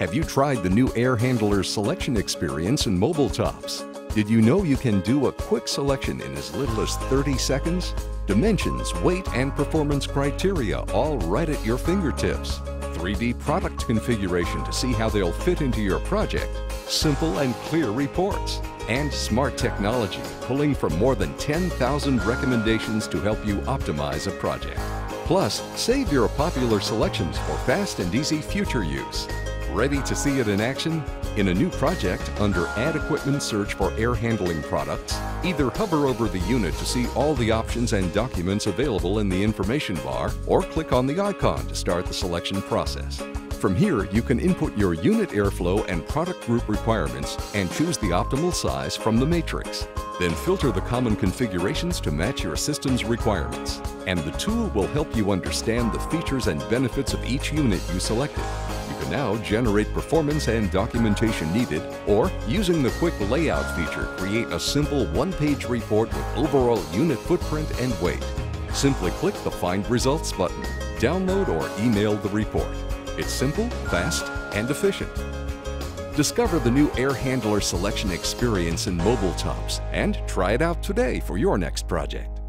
Have you tried the new air handler selection experience in Mobile TOPSS? Did you know you can do a quick selection in as little as 30 seconds? Dimensions, weight, and performance criteria all right at your fingertips. 3D product configuration to see how they'll fit into your project. Simple and clear reports. And smart technology pulling from more than 10,000 recommendations to help you optimize a project. Plus, save your popular selections for fast and easy future use. Ready to see it in action? In a new project, under Add Equipment search for air handling products, either hover over the unit to see all the options and documents available in the information bar, or click on the icon to start the selection process. From here, you can input your unit airflow and product group requirements and choose the optimal size from the matrix. Then filter the common configurations to match your system's requirements. And the tool will help you understand the features and benefits of each unit you selected. You can now generate performance and documentation needed, or using the quick layout feature, create a simple one-page report with overall unit footprint and weight. Simply click the Find Results button, download or email the report. It's simple, fast, and efficient. Discover the new air handler selection experience in Mobile TOPSS and try it out today for your next project.